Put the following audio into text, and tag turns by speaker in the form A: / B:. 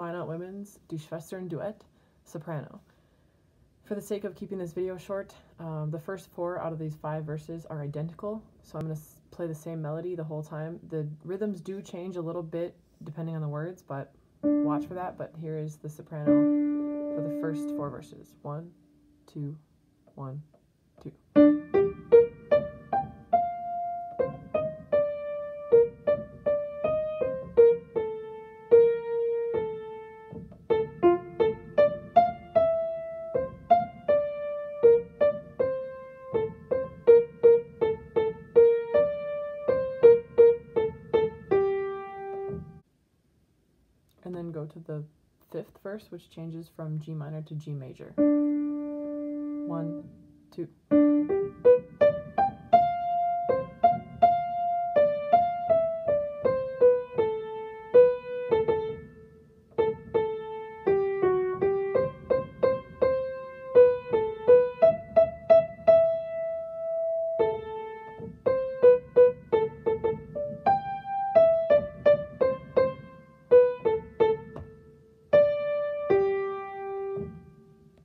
A: MSU Women's Die Schwestern Duet, soprano. For the sake of keeping this video short, um, the first four out of these five verses are identical, so I'm going to play the same melody the whole time. The rhythms do change a little bit depending on the words, but watch for that. But here is the soprano for the first four verses. One, two, one, two. and then go to the fifth verse, which changes from G minor to G major. One, two.